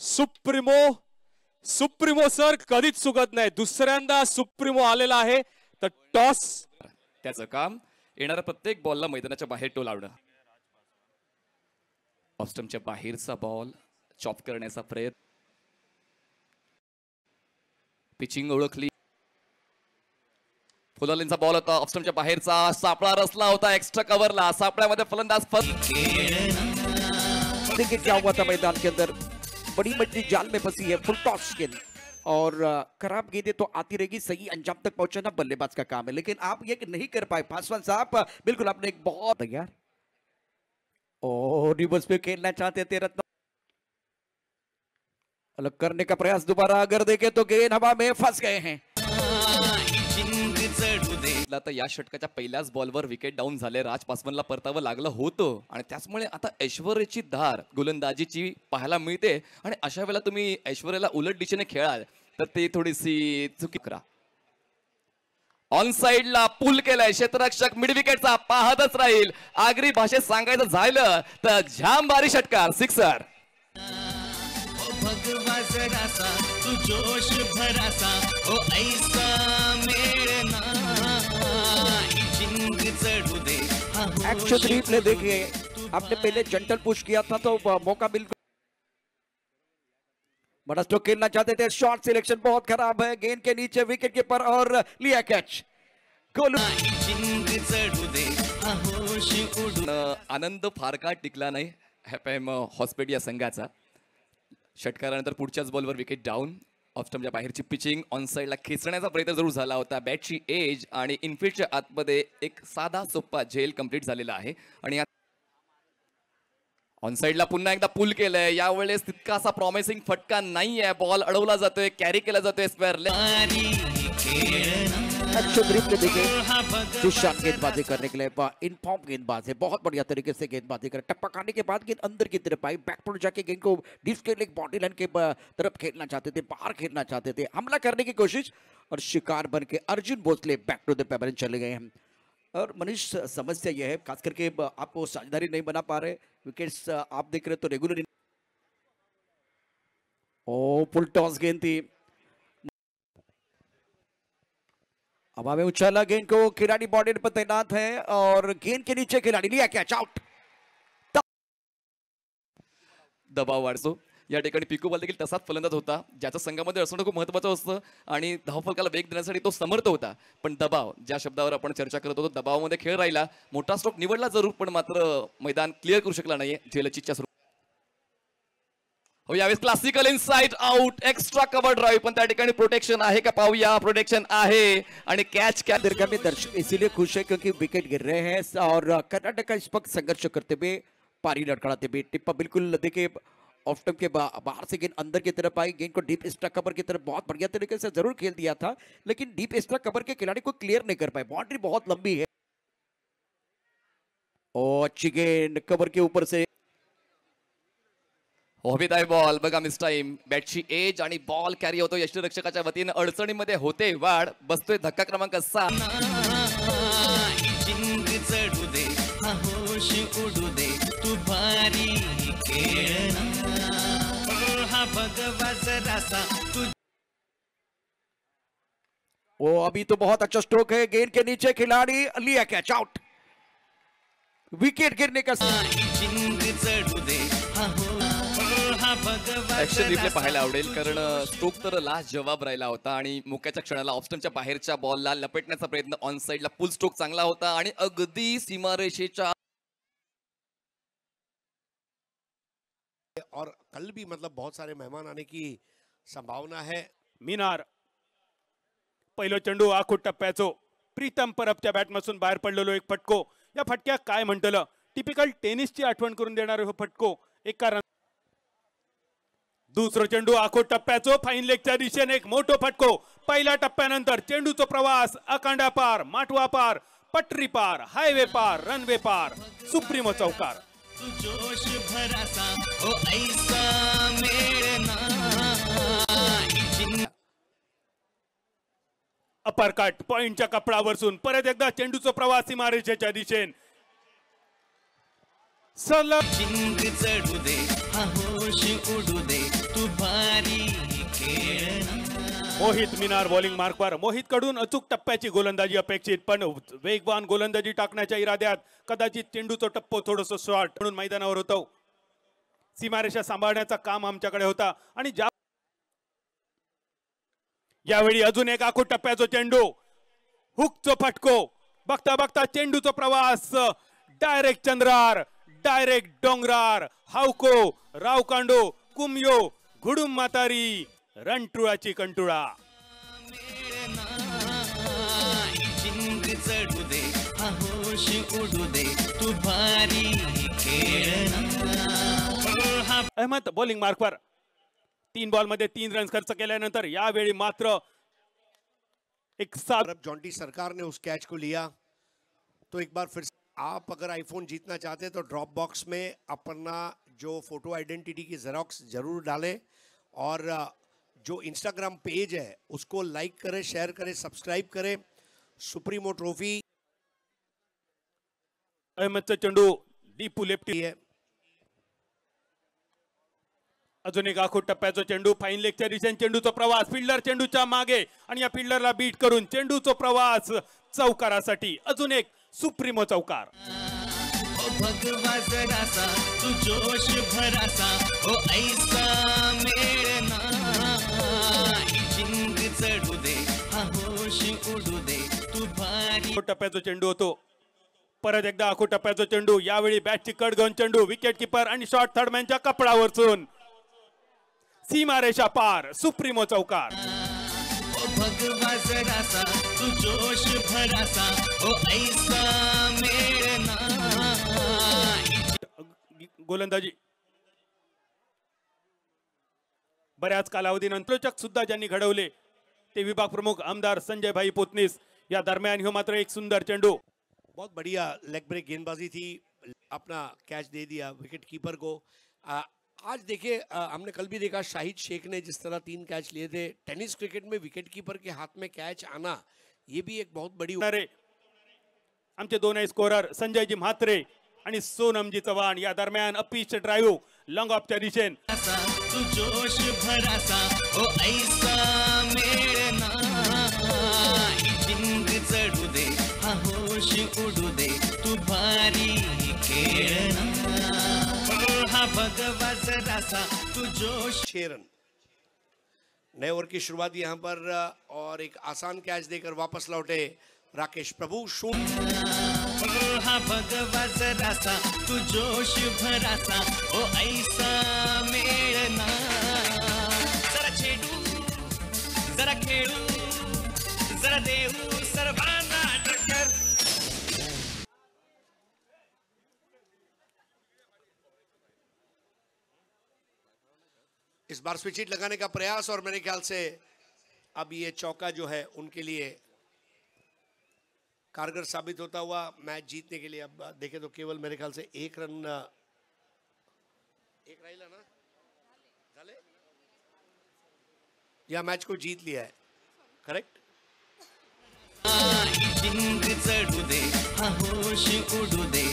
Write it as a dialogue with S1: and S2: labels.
S1: Supremo supremo sir कधीच चुकत नाही. दुसऱ्यांदा सुप्रिमो आलेला आहे. तर टॉस.
S2: त्याचं काम येणाऱ्या प्रत्येक बॉलला मैदानाच्या बाहेर टोल लावणं. ऑस्टमच्या बाहेरचा बॉल चॉप करण्याचा प्रयत्न. पिचिंग ओळखली. फुलालींचा बॉल होता. ऑस्टमच्या बाहेरचा सापळा रचला होता. एक्स्ट्रा कव्हरला सापळ्यामध्ये फलंदाज
S3: था मैदान के अंदर बड़ी मछली जाल में फंसी है फुल टॉस गेंद और खराब गेंदें तो आती रहेगी, सही अंजाम तक पहुंचाना बल्लेबाज का काम है। लेकिन आप ये नहीं कर पाए पासवान साहब, बिल्कुल आपने एक बहुत तैयार। और पे खेलना चाहते थे रत्न। अलग करने का प्रयास दोबारा अगर देखे तो गेंद हवा में फंस गए हैं।
S2: बघितला तर या षटकाच्या पहिल्याच बॉलवर विकेट डाऊन झाले. राज पासवानला परतावं लागलं होतं. आणि त्याचमुळे आता ऐश्वर्याची धार गोलंदाजीची पाहायला मिळते. आणि अशा वेळेला तुम्ही ऐश्वर्याला उलट दिशेने खेळाल तर ते थोडीशी चुकी करा. ऑन साइडला पूल केलाय. क्षेत्ररक्षक मिड विकेटचा पाहतच राहील. आगरी भाषेत सांगायचं झालं तर झाम बारी षटकार सिक्सर
S4: भगवा जरासा तू जोश भरासा. ओ ऐसा होश
S3: एक्शन देखिए, आपने पहले जंटल पुश किया था तो मौका बिल्कुल बड़ा स्ट्रोक खेलना चाहते थे शॉर्ट सिलेक्शन बहुत खराब है, गेंद के नीचे विकेट कीपर और लिया कैच
S2: आनंद फार काळ टिकला नाही हॅपॅम हॉस्पिटल या संघाचा. षटकारानंतर पुढच्याच बॉलवर विकेट डाऊन ऑफस्टमच्या म्हणजे बाहेरची पिचिंग ऑन साईडला खेचण्याचा प्रयत्न जरूर झाला होता. बॅटची एज आणि इनफिल्डच्या आतमध्ये एक साधा सोप्पा झेल कंप्लीट झालेला आहे. आणि ऑन साईडला पुन्हा एकदा पुल केलंय. यावेळेस तितका असा प्रॉमिसिंग फटका नाहीये. बॉल अडवला जातोय कॅरी केला जातोय स्क्वेअर
S3: देखिए
S4: हा भगवा
S3: दुष्यंत गेंदबाजी करने के लिए इनफॉर्म गेंदबाज है। बहुत बढ़िया तरीके से गेंदबाजी करे। टप्पा खाने के बाद गेंद अंदर की तरफ़ आई। बैकफुट जाके गेंद को डिस्क लिए बॉडी लाइन के तरफ़ खेलना चाहते थे, बाहर खेलना चाहते थे। हमला करने की कोशिश और शिकार बन के Arjun Bhosale back to the paper चले गए हैं। और मनीष, समस्या यह है, खास करके आप वो साझेदारी नहीं बना पा रहे। विकेट्स आप देख रहे तो रेगुलर ओ फुल टॉस गेंद थी। हवा में उछाला गेंद को खिलाड़ी बॉडी पर तैनात है और गेंद के नीचे खिलाड़ी लिया कैच आउट
S2: दबाव वाढतो. या ठिकाणी पिकू बॉल देखील तसाच फलंदाज होता ज्याचा संघामध्ये असणं खूप महत्वाचं असतं आणि धावफलकाला वेग देण्यासाठी तो समर्थ होता. पण दबाव ज्या शब्दावर आपण चर्चा करत होतो दबावामध्ये खेळ राहिला. मोठा स्ट्रोक निवडला जरूर पण मात्र मैदान क्लिअर करू शकला नाहीये. झेलचितच्या हो यावेळेस classical inside out extra cover drive पण प्रोटेक्शन आहे का पाहूया. प्रोटेक्शन आणि कॅच कॅच
S3: दीर्घा में दर्शक इसीलिए खुश है क्योंकि विकेट गिर रहे हैं. और कर्नाटक का इस वक्त संघर्ष करते हुए पारी लड़खड़ाते हुए टिप्पा बिल्कुल देखिए ऑफ़ टर्म के बाहर से गेंद अंदर की तरफ़ आई. गेंद को डीप एक्स्ट्रा कवर की तरफ़ बहुत बढ़िया तरीके से ज़रूर खेल दिया था, लेकिन डीप एक्स्ट्रा कवर के खिलाड़ी को क्लियर नहीं कर पाए. बाउंड्री बहुत लंबी है। ओ अच्छी गेंद कवर के ऊपर से
S2: ओबिदाय बॉल. बघा मिस टाईम बॅटची एज आणि बॉल कॅरी होतो. यष्टीरक्षकाच्या वतीनं अडचणीमध्ये होते वाढ. बसतोय धक्का क्रमांक
S4: सात.
S3: ओ अभी तो बहुत अच्छा स्ट्रोक है. गेंद के नीचे खिलाड़ी लिया कैच आउट विकेट गिरने का
S4: चढ़ू दे
S2: ऍक्शन रिप्ले पाहायला आवडेल कारण स्ट्रोक तर लास्ट जवाब राहिला होता आणि मुक्याच्या क्षणाला ऑप्शनच्या बाहेरच्या बॉलला लपेटण्याचा प्रयत्न ऑन साईडला फुल स्ट्रोक चांगला होता आणि अगदी सीमारेषेच्या
S5: और कल भी मतलब बहुत सारे मेहमान आने की संभावना है।
S1: मिनार पहिलं चेंडू आखूट टप्प्याचो प्रीतम परबच्या बॅटमधून बाहेर पडलेलो एक फटको. या फटक्यात काय म्हणतलं टिपिकल टेनिसची आठवण करून देणारे हो फटको. एका रन दुसरं चेंडू आखो टप्प्याचो. फाईन लेगच्या दिशेने एक मोठो फटको. पहिल्या टप्प्यानंतर चेंडूचा प्रवास अकांडा पार माटवा पार पटरी पार हायवे पार रनवे पार सुप्रीमो चौकार.
S4: जोश भरासा ओ ऐसा ही जिंक
S1: अपरकट पॉइंटच्या कपडावरसून परत एकदा चेंडूचा प्रवास सीमारेषेच्या दिशेने. सलग
S4: जिंक चढू दे होश उडू दे तू
S1: मोहित मिनार बॉलिंग मार्कवर. मोहित कडून अचूक टप्प्याची गोलंदाजी अपेक्षित पण वेगवान गोलंदाजी टाकण्याच्या इराद्यात कदाचित चेंडूचं टप्पो थोडस शॉर्ट म्हणून मैदानावर होतो. सीमारेषा सांभाळण्याचा काम आमच्याकडे होता आणि ज्या यावेळी अजून एक आखूड टप्प्याचा चेंडू. हुकचो फटको. बघता बघता चेंडूचा प्रवास. डायरेक्ट चंद्रार. डायरेक्ट डोंगरार, हावको, रावकांडो, कुमयो, घुडुम मातारी रणटुळाची कंटुळा. अहमद बॉलिंग मार्कवर तीन बॉल मध्ये तीन रन खर्च केल्यानंतर मात्र एक
S5: अब जॉन्टी सरकार ने उस कैच को लिया तो एक बार फिर आप अगर आईफोन जीतना चाहते हैं तो ड्रॉप बॉक्स में अपना जो फ़ोटो आइडेंटिटी की जेरोक्स ज़रूर डालें और जो इंस्टाग्राम पेज है उसको लाइक करें शेयर करें सब्सक्राइब करें। Supremo trophy.
S1: चेंडू डीपू लेफ्टी
S5: है
S1: अजून एक आखूड टप्प्याचा चेंडू फाईन लेगच्या दिशेने चेंडूचा प्रवास फिल्डर चेंडूच्या मागे. आणि या फिल्डरला बीट करून चेंडूचा प्रवास चौकारासाठी. अजून एक सुप्रीमो चौकार. टप्प्याचा चेंडू होतो. परत एकदा आखो टप्प्याचा चेंडू यावेळी बॅटची कट घेऊन चेंडू विकेट किपर आणि शॉर्ट थर्डमॅनच्या कपडावरचून सीमारेषा पार सुप्रीमो चौकार.
S4: ओ भगवा जरासा तू जोश भरासा ओ ऐसा मेळना ही
S1: गोलंदाजी. बऱ्याच कालावधीनंतर सुद्धा ज्यांनी घडवले ते विभाग प्रमुख आमदार संजय भाई पोतनीस. या दरम्यान ह्यो मात्र एक सुंदर चेंडू.
S5: बहुत बढ़िया लेग ब्रेक गेंदबाजी थी. अपना कैच दे दिया विकेट कीपर को. आ, आज देखिए हमने कल भी देखा शाहिद शेख ने जिस तरह तीन कैच लिए थे। टेनिस क्रिकेट में विकेट कीपर के हाथ में कैच आना ये भी एक बहुत बड़ी
S1: आमचे दोन स्कोरर संजयजी म्हात्रे आणि सोनमजी चव्हाण या दरम्यान अपीच ड्राईव्ह लॉंग ऑफच्या दिशेन
S4: ऑफ़ तू जोश भरासा ओ ऐसा मेळना
S5: नए ओवर की शुरुआत यहाँ पर और एक आसान कैच देकर वापस लौटे राकेश प्रभु शून्य।
S4: तू जोश भरासा ओ ऐसा मेळना जरा छेडू जरा खेळू जरा देऊ
S5: इस बार स्विच हिट लगाने का प्रयास और मेरे ख्याल से अब ये चौका जो है उनके लिए कारगर साबित होता हुआ मैच जीतने के लिए अब देखे तो केवल मेरे ख्याल से एक रन, एक ना? झाले? या मैच को जीत लिया है, करेक्ट?
S4: ही चढू दे, हा, होश उडू दे।